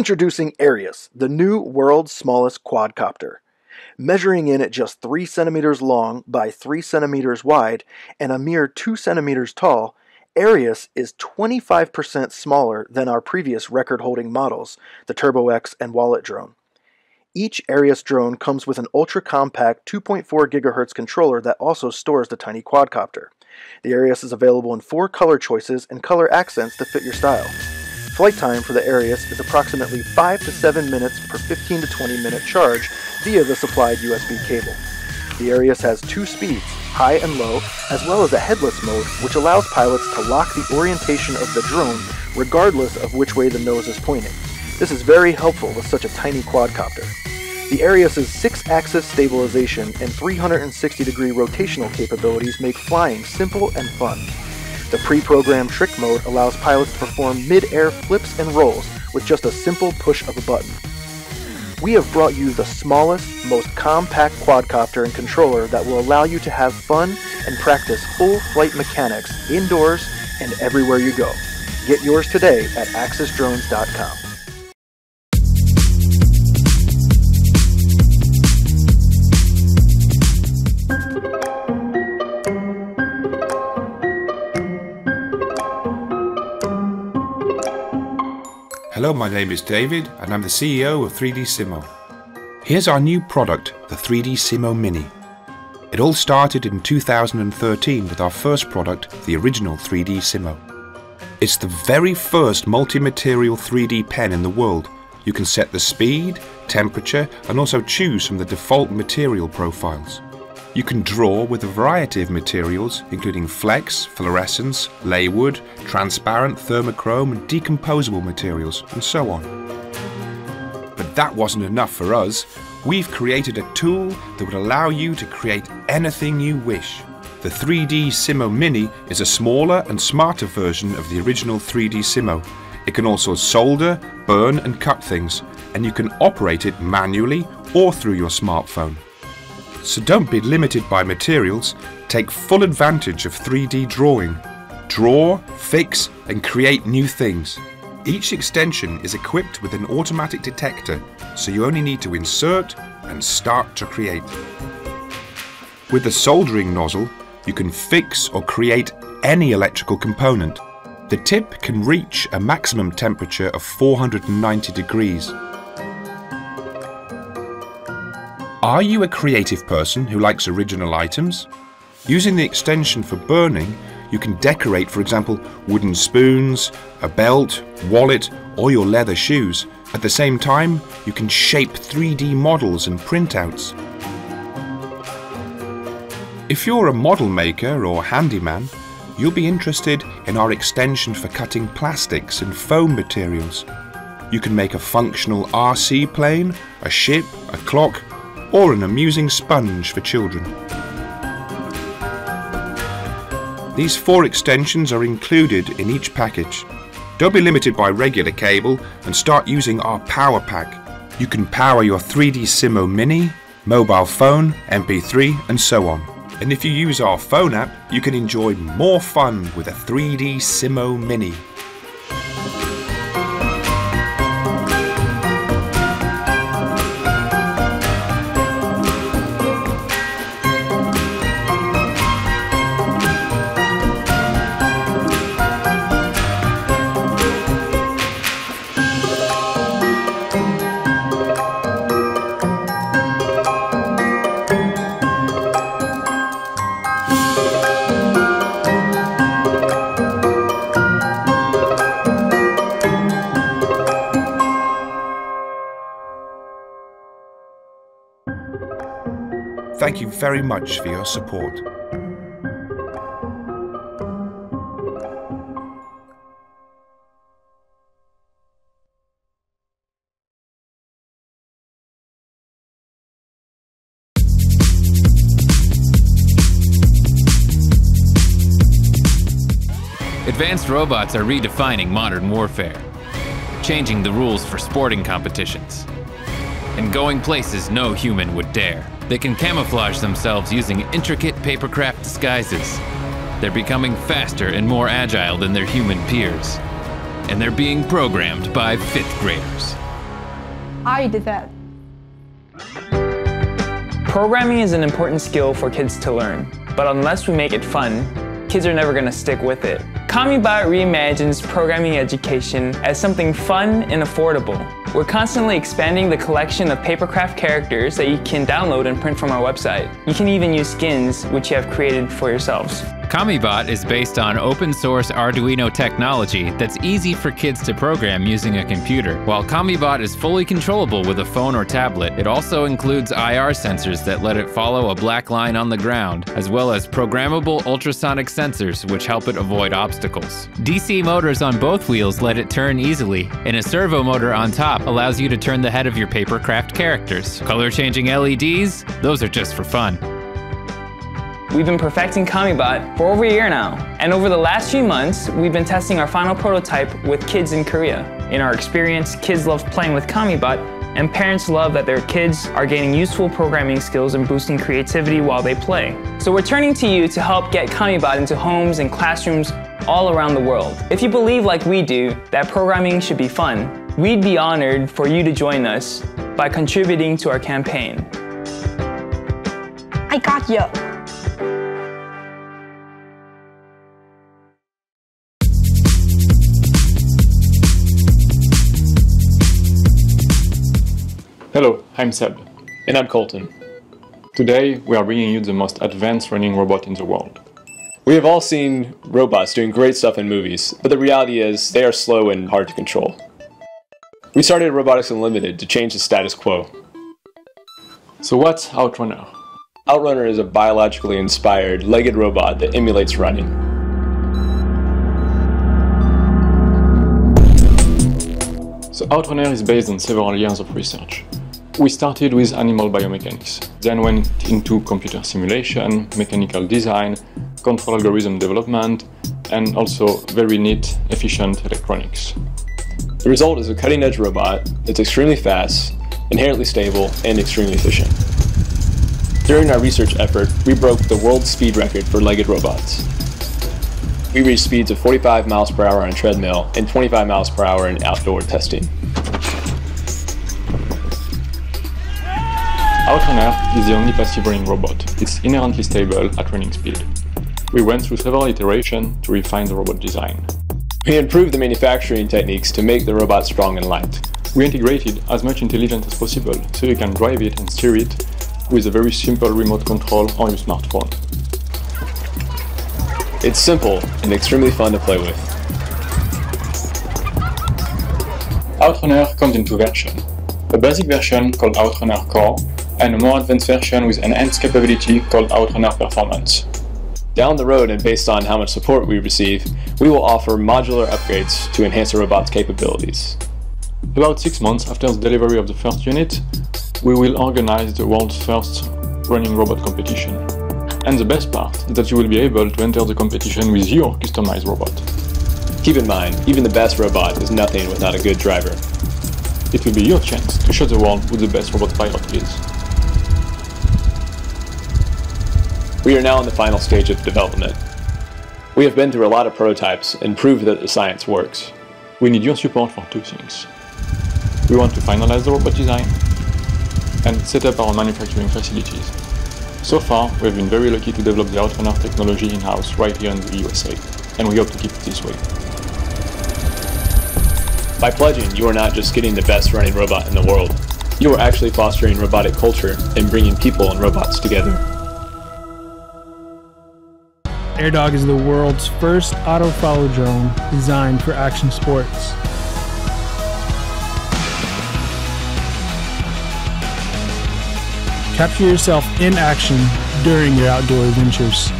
Introducing Aerius, the new world's smallest quadcopter. Measuring in at just 3 centimeters long by 3 centimeters wide and a mere 2 centimeters tall, Aerius is 25% smaller than our previous record holding models, the Turbo X and Wallet drone. Each Aerius drone comes with an ultra compact 2.4 GHz controller that also stores the tiny quadcopter. The Aerius is available in four color choices and color accents to fit your style. Flight time for the Aerius is approximately 5 to 7 minutes per 15 to 20 minute charge via the supplied USB cable. The Aerius has two speeds, high and low, as well as a headless mode, which allows pilots to lock the orientation of the drone regardless of which way the nose is pointing. This is very helpful with such a tiny quadcopter. The Aerius's 6-axis stabilization and 360 degree rotational capabilities make flying simple and fun. The pre-programmed trick mode allows pilots to perform mid-air flips and rolls with just a simple push of a button we have brought you the smallest, most compact quadcopter and controller that will allow you to have fun and practice full flight mechanics indoors and everywhere you go. Get yours today at aerixdrones.com. Hello, my name is David, and I'm the CEO of 3D Simo. Here's our new product, the 3D Simo Mini. It all started in 2013 with our first product, the original 3D Simo. It's the very first multi-material 3D pen in the world. You can set the speed, temperature, and also choose from the default material profiles. You can draw with a variety of materials, including flex, fluorescence, laywood, transparent, thermochrome, and decomposable materials, and so on. But that wasn't enough for us. We've created a tool that would allow you to create anything you wish. The 3D Simo Mini is a smaller and smarter version of the original 3D Simo. It can also solder, burn, and cut things, and you can operate it manually or through your smartphone. So don't be limited by materials, take full advantage of 3D drawing. Draw, fix, and create new things. Each extension is equipped with an automatic detector, so you only need to insert and start to create. With the soldering nozzle, you can fix or create any electrical component. The tip can reach a maximum temperature of 490 degrees. Are you a creative person who likes original items? Using the extension for burning, you can decorate, for example, wooden spoons, a belt, wallet, or your leather shoes. At the same time, you can shape 3D models and printouts. If you're a model maker or handyman, you'll be interested in our extension for cutting plastics and foam materials. You can make a functional RC plane, a ship, a clock, or an amusing sponge for children. These four extensions are included in each package. Don't be limited by regular cable and start using our Power Pack. You can power your 3D Simo Mini, mobile phone, MP3 and so on. And if you use our phone app, you can enjoy more fun with a 3D Simo Mini. Very much for your support. Advanced robots are redefining modern warfare, changing the rules for sporting competitions, and going places no human would dare. They can camouflage themselves using intricate papercraft disguises. They're becoming faster and more agile than their human peers. And they're being programmed by fifth graders. I did that. Programming is an important skill for kids to learn, but unless we make it fun, kids are never going to stick with it. Kamibot reimagines programming education as something fun and affordable. We're constantly expanding the collection of papercraft characters that you can download and print from our website. You can even use skins which you have created for yourselves. Kamibot is based on open source Arduino technology that's easy for kids to program using a computer. While Kamibot is fully controllable with a phone or tablet, it also includes IR sensors that let it follow a black line on the ground, as well as programmable ultrasonic sensors which help it avoid obstacles. DC motors on both wheels let it turn easily, and a servo motor on top allows you to turn the head of your papercraft characters. Color changing LEDs? Those are just for fun. We've been perfecting Kamibot for over a year now, and over the last few months, we've been testing our final prototype with kids in Korea. In our experience, kids love playing with Kamibot, and parents love that their kids are gaining useful programming skills and boosting creativity while they play. So we're turning to you to help get Kamibot into homes and classrooms all around the world. If you believe like we do that programming should be fun, we'd be honored for you to join us by contributing to our campaign. I got you. I'm Seb. And I'm Colton. Today we are bringing you the most advanced running robot in the world. We have all seen robots doing great stuff in movies, but the reality is they are slow and hard to control. We started Robotics Unlimited to change the status quo. So what's Outrunner? Outrunner is a biologically inspired legged robot that emulates running. So Outrunner is based on several years of research. We started with animal biomechanics, then went into computer simulation, mechanical design, control algorithm development, and also very neat, efficient electronics. The result is a cutting edge robot that's extremely fast, inherently stable, and extremely efficient. During our research effort, we broke the world speed record for legged robots. We reached speeds of 45 miles per hour on treadmill and 25 miles per hour in outdoor testing. Outrunner is the only passive running robot. It's inherently stable at running speed. We went through several iterations to refine the robot design. We improved the manufacturing techniques to make the robot strong and light. We integrated as much intelligence as possible so you can drive it and steer it with a very simple remote control on your smartphone. It's simple and extremely fun to play with. Outrunner comes in two versions. A basic version called Outrunner Core and a more advanced version with enhanced capability called Outrunner Performance. Down the road and based on how much support we receive, we will offer modular upgrades to enhance the robot's capabilities. About six months after the delivery of the first unit, we will organize the world's first running robot competition. And the best part is that you will be able to enter the competition with your customized robot. Keep in mind, even the best robot is nothing without a good driver. It will be your chance to show the world who the best robot pilot is. We are now in the final stage of development. We have been through a lot of prototypes and proved that the science works. We need your support for two things. We want to finalize the robot design and set up our manufacturing facilities. So far, we have been very lucky to develop the Outrunner technology in-house right here in the USA, and we hope to keep it this way. By pledging, you are not just getting the best running robot in the world. You are actually fostering robotic culture and bringing people and robots together. AirDog is the world's first auto follow drone designed for action sports. Capture yourself in action during your outdoor adventures.